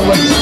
always